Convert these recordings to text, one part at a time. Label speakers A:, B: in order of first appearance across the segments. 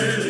A: banjo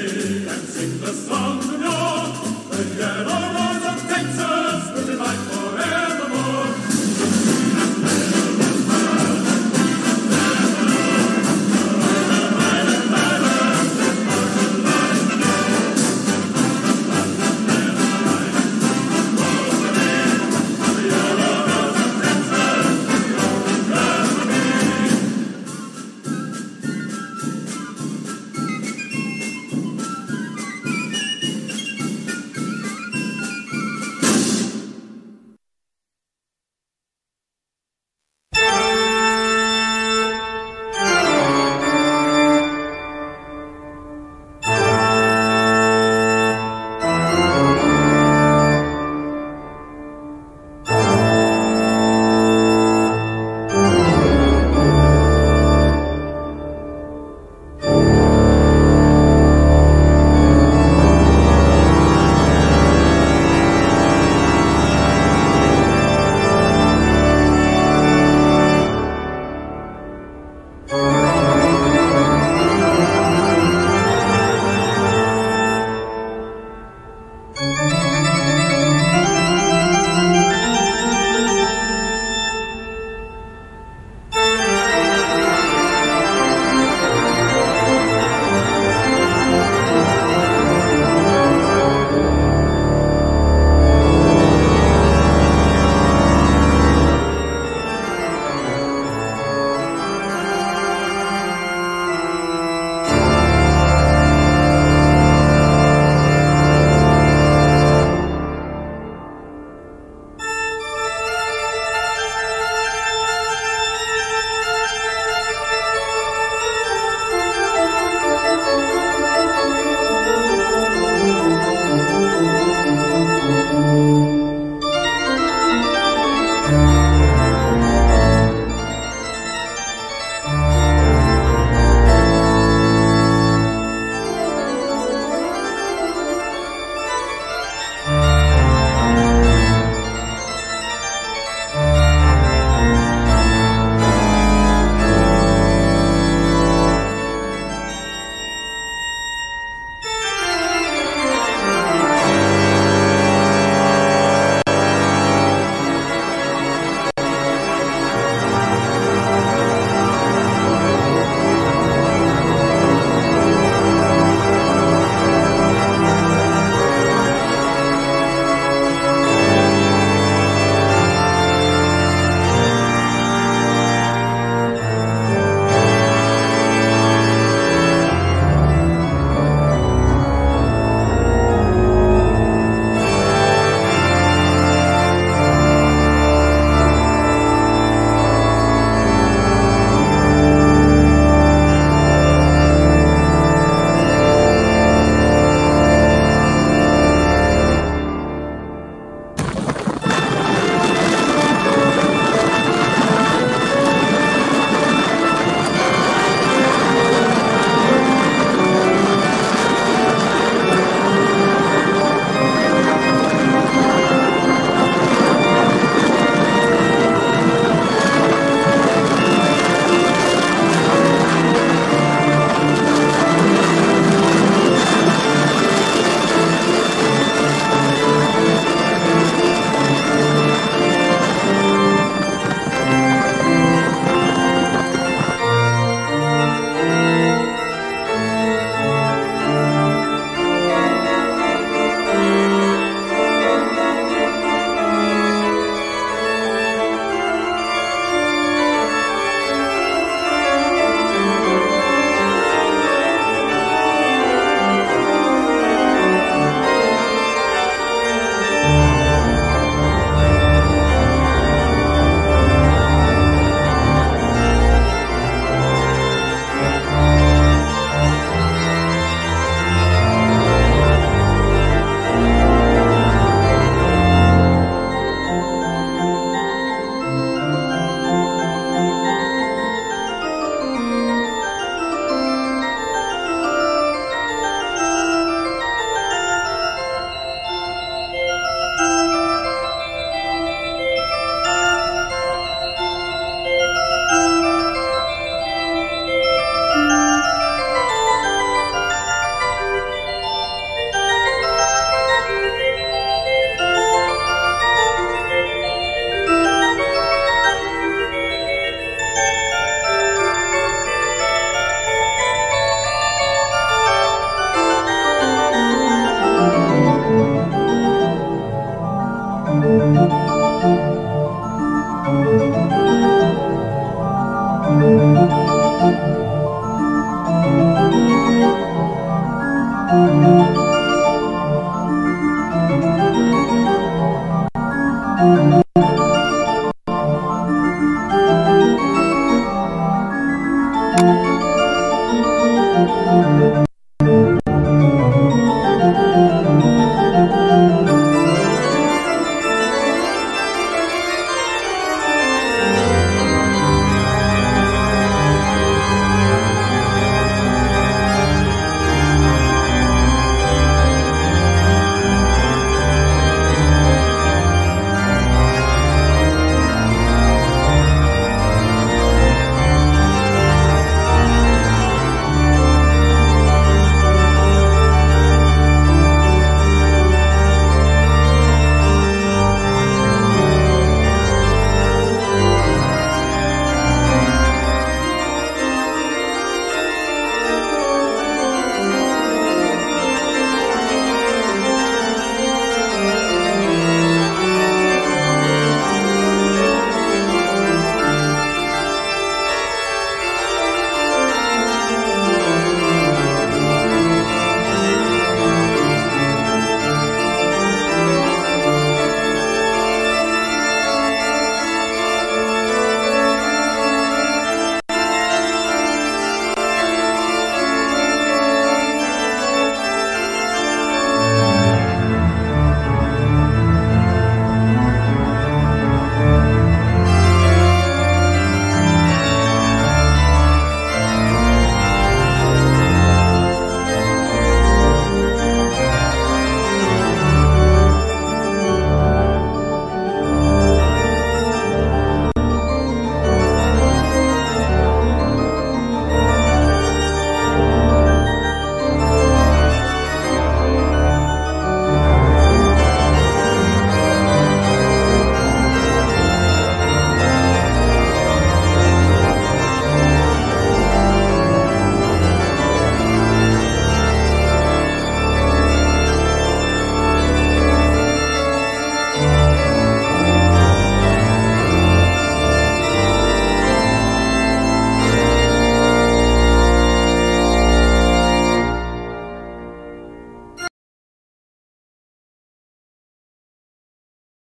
B: Música